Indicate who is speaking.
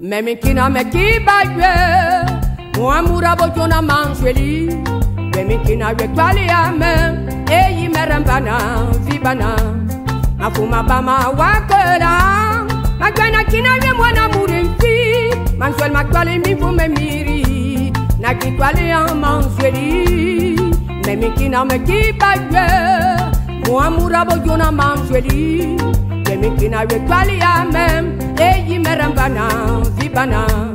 Speaker 1: Memikina mekibagwe Muamura bojona manjeli Memikina wekwali ame Eyi merembana vibana. Mafuma bama wakela. Magwana kina we mwana murimfi. Manswel makwali mifume miri. Nakikwali amanjeli Memikina mekibagwe Muamura bojona manjeli Memikina wekwali ame Eyi merembana vibana